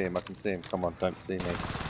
see him, I can see him. Come on, don't see me.